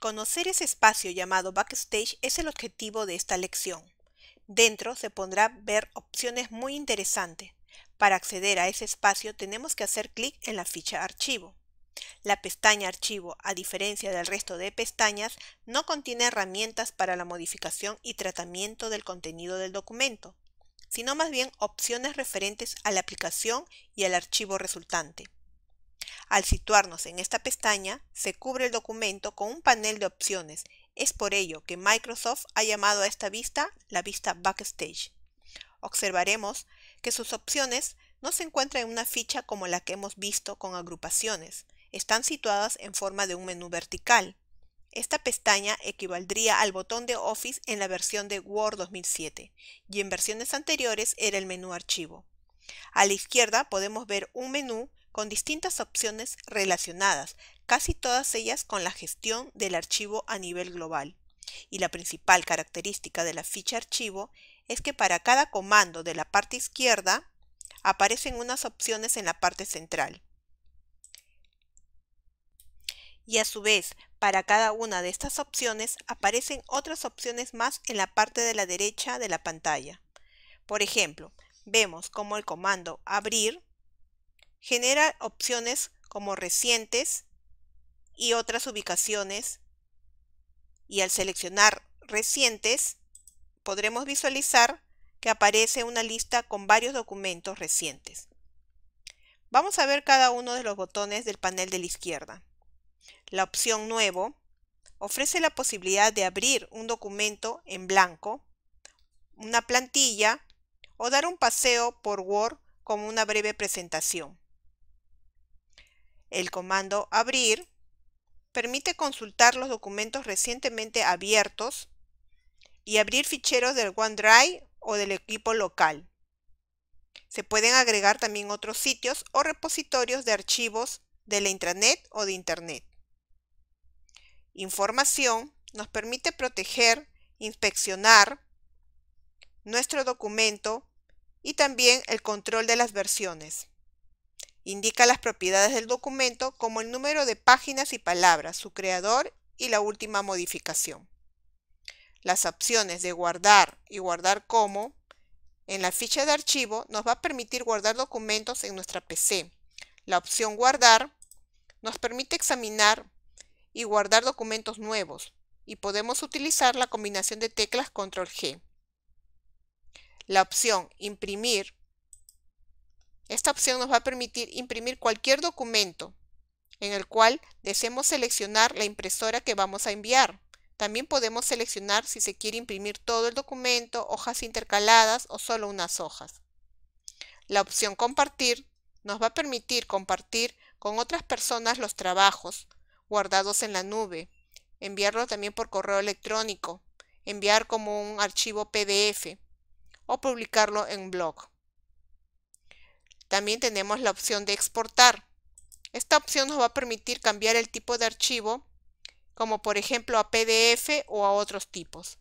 Conocer ese espacio llamado Backstage es el objetivo de esta lección. Dentro se pondrá ver opciones muy interesantes. Para acceder a ese espacio tenemos que hacer clic en la ficha Archivo. La pestaña Archivo, a diferencia del resto de pestañas, no contiene herramientas para la modificación y tratamiento del contenido del documento, sino más bien opciones referentes a la aplicación y al archivo resultante. Al situarnos en esta pestaña, se cubre el documento con un panel de opciones. Es por ello que Microsoft ha llamado a esta vista la vista Backstage. Observaremos que sus opciones no se encuentran en una ficha como la que hemos visto con agrupaciones. Están situadas en forma de un menú vertical. Esta pestaña equivaldría al botón de Office en la versión de Word 2007 y en versiones anteriores era el menú Archivo. A la izquierda podemos ver un menú con distintas opciones relacionadas, casi todas ellas con la gestión del archivo a nivel global. Y la principal característica de la ficha archivo es que para cada comando de la parte izquierda aparecen unas opciones en la parte central. Y a su vez, para cada una de estas opciones aparecen otras opciones más en la parte de la derecha de la pantalla. Por ejemplo, vemos como el comando abrir genera opciones como recientes y otras ubicaciones y al seleccionar recientes podremos visualizar que aparece una lista con varios documentos recientes. Vamos a ver cada uno de los botones del panel de la izquierda. La opción Nuevo ofrece la posibilidad de abrir un documento en blanco, una plantilla o dar un paseo por Word como una breve presentación. El comando Abrir permite consultar los documentos recientemente abiertos y abrir ficheros del OneDrive o del equipo local. Se pueden agregar también otros sitios o repositorios de archivos de la intranet o de Internet. Información nos permite proteger, inspeccionar nuestro documento y también el control de las versiones. Indica las propiedades del documento como el número de páginas y palabras, su creador y la última modificación. Las opciones de guardar y guardar como en la ficha de archivo nos va a permitir guardar documentos en nuestra PC. La opción guardar nos permite examinar y guardar documentos nuevos y podemos utilizar la combinación de teclas control G. La opción imprimir esta opción nos va a permitir imprimir cualquier documento en el cual deseemos seleccionar la impresora que vamos a enviar. También podemos seleccionar si se quiere imprimir todo el documento, hojas intercaladas o solo unas hojas. La opción compartir nos va a permitir compartir con otras personas los trabajos guardados en la nube, enviarlo también por correo electrónico, enviar como un archivo PDF o publicarlo en blog. También tenemos la opción de exportar. Esta opción nos va a permitir cambiar el tipo de archivo, como por ejemplo a PDF o a otros tipos.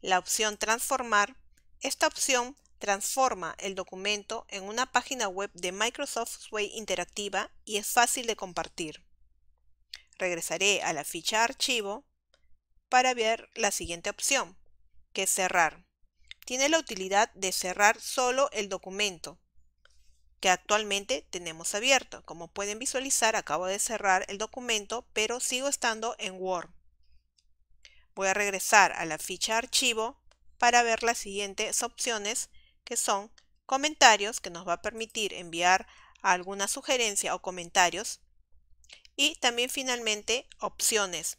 La opción transformar. Esta opción transforma el documento en una página web de Microsoft Suite interactiva y es fácil de compartir. Regresaré a la ficha archivo para ver la siguiente opción, que es cerrar tiene la utilidad de cerrar solo el documento que actualmente tenemos abierto. Como pueden visualizar, acabo de cerrar el documento, pero sigo estando en Word. Voy a regresar a la ficha archivo para ver las siguientes opciones que son comentarios, que nos va a permitir enviar alguna sugerencia o comentarios. Y también finalmente opciones,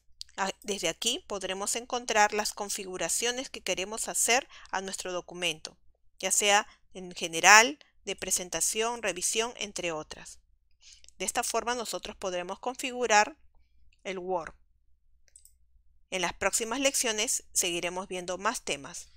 desde aquí podremos encontrar las configuraciones que queremos hacer a nuestro documento, ya sea en general, de presentación, revisión, entre otras. De esta forma nosotros podremos configurar el Word. En las próximas lecciones seguiremos viendo más temas.